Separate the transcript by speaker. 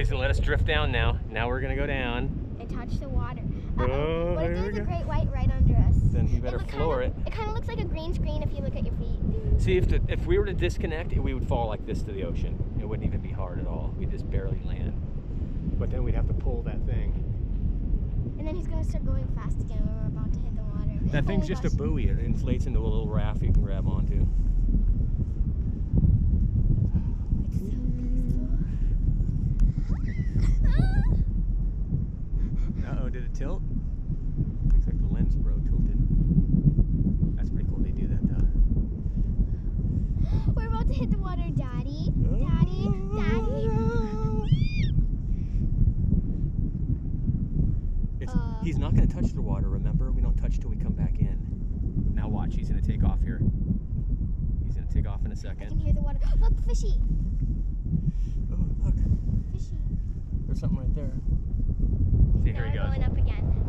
Speaker 1: he's
Speaker 2: gonna let us drift down now. Now we're gonna go down.
Speaker 1: And touch the water.
Speaker 2: Uh -oh.
Speaker 1: oh what if there's a great white right under us?
Speaker 2: Then he better floor
Speaker 1: kinda, it. It kind of looks like a green screen if you look at your feet.
Speaker 2: See, if, the, if we were to disconnect, we would fall like this to the ocean. It wouldn't even be hard at all. We'd just barely land. But then we'd have to pull that thing.
Speaker 1: And then he's gonna start going fast again when we're about to hit the water.
Speaker 2: That thing's
Speaker 1: oh
Speaker 2: just
Speaker 1: gosh.
Speaker 2: a buoy. It inflates into a little raft you can grab onto.
Speaker 1: water,
Speaker 2: remember? We don't touch till we come back in. Now watch, he's gonna take off here. He's gonna take off in a second.
Speaker 1: I can hear the water. look, fishy!
Speaker 2: Oh, look.
Speaker 1: Fishy.
Speaker 2: There's something right there. See, here he goes.
Speaker 1: going up again.